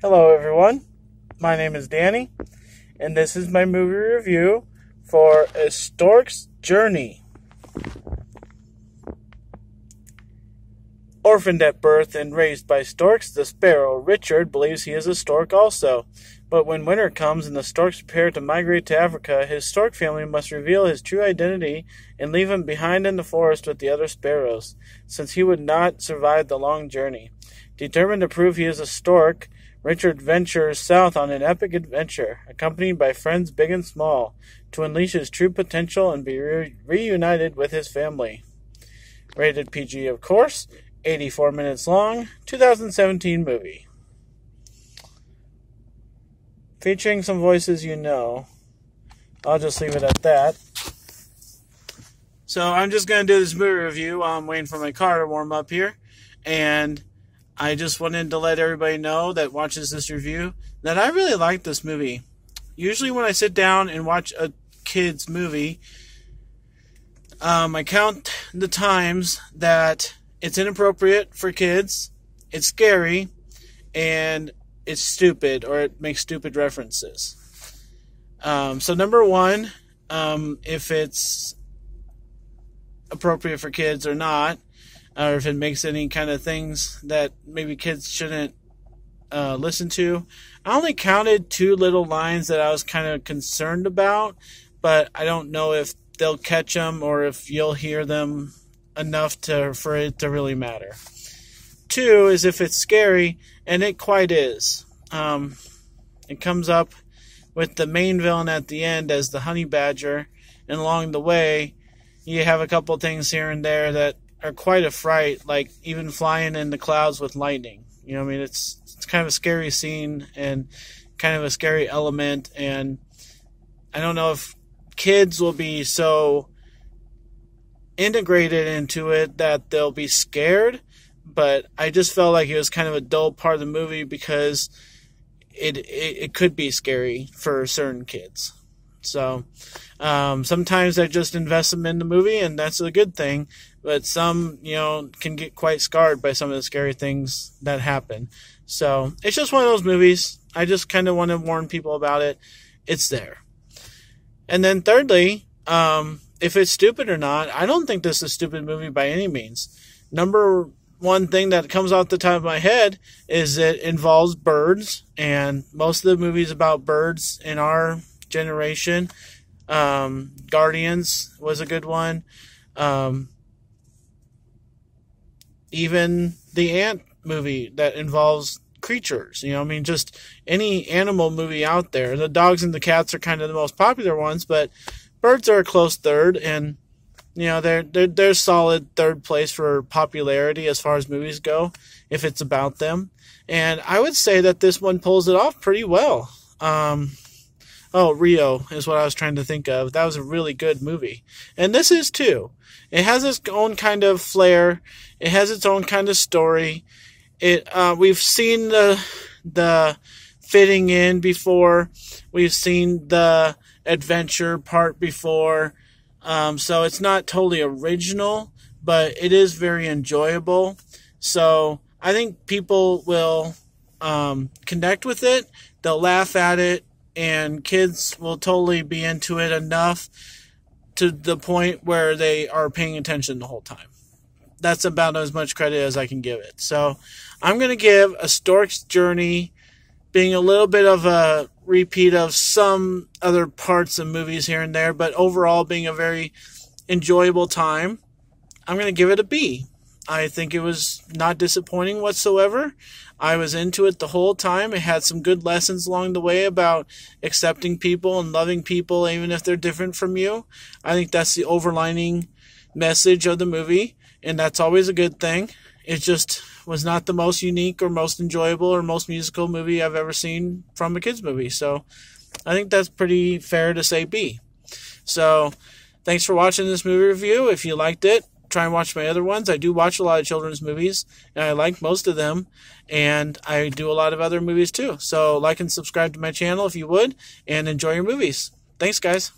Hello, everyone. My name is Danny, and this is my movie review for A Stork's Journey. Orphaned at birth and raised by storks, the sparrow Richard believes he is a stork also. But when winter comes and the storks prepare to migrate to Africa, his stork family must reveal his true identity and leave him behind in the forest with the other sparrows, since he would not survive the long journey. Determined to prove he is a stork, Richard ventures south on an epic adventure, accompanied by friends big and small, to unleash his true potential and be re- reunited with his family. Rated PG, of course, 84 minutes long, 2017 movie. Featuring some voices you know. I'll just leave it at that. So I'm just going to do this movie review while I'm waiting for my car to warm up here. And I just wanted to let everybody know that watches this review that I really like this movie. Usually when I sit down and watch a kid's movie, um, I count the times that it's inappropriate for kids, it's scary, and it's stupid or it makes stupid references. Um, so number one, um, if it's appropriate for kids or not, or if it makes any kind of things that maybe kids shouldn't uh, listen to. I only counted two little lines that I was kind of concerned about, but I don't know if they'll catch them or if you'll hear them enough to for it to really matter. Two is if it's scary, and it quite is. Um, it comes up with the main villain at the end as the honey badger, and along the way, you have a couple things here and there that are quite a fright, like even flying in the clouds with lightning. You know, I mean, it's it's kind of a scary scene and kind of a scary element, and I don't know if kids will be so integrated into it that they'll be scared. But I just felt like it was kind of a dull part of the movie because it it, it could be scary for certain kids. So um, sometimes I just invest them in the movie, and that's a good thing. But some, you know, can get quite scarred by some of the scary things that happen. So it's just one of those movies. I just kind of want to warn people about it. It's there. And then thirdly, um, if it's stupid or not, I don't think this is a stupid movie by any means. Number one thing that comes off the top of my head is it involves birds, and most of the movies about birds in our generation, um, Guardians was a good one. Um, even the Ant movie that involves creatures. You know, I mean, just any animal movie out there. The dogs and the cats are kind of the most popular ones, but birds are a close third, and you know they're they're they're solid third place for popularity as far as movies go, if it's about them. And I would say that this one pulls it off pretty well. Um, oh, Rio is what I was trying to think of. That was a really good movie, and this is too. It has its own kind of flair. It has its own kind of story. It uh, we've seen the the fitting in before. We've seen the adventure part before. Um, so it's not totally original, but it is very enjoyable. So I think people will um, connect with it. They'll laugh at it, and kids will totally be into it enough to the point where they are paying attention the whole time. That's about as much credit as I can give it. So I'm going to give A Stork's Journey being a little bit of a repeat of some other parts of movies here and there, but overall being a very enjoyable time. I'm going to give it a B. I think it was not disappointing whatsoever. I was into it the whole time. It had some good lessons along the way about accepting people and loving people even if they're different from you. I think that's the overlining message of the movie, and that's always a good thing. It just was not the most unique or most enjoyable or most musical movie I've ever seen from a kids movie. So I think that's pretty fair to say B. So thanks for watching this movie review. If you liked it, try and watch my other ones. I do watch a lot of children's movies, and I like most of them. And I do a lot of other movies too. So like and subscribe to my channel if you would, and enjoy your movies. Thanks, guys.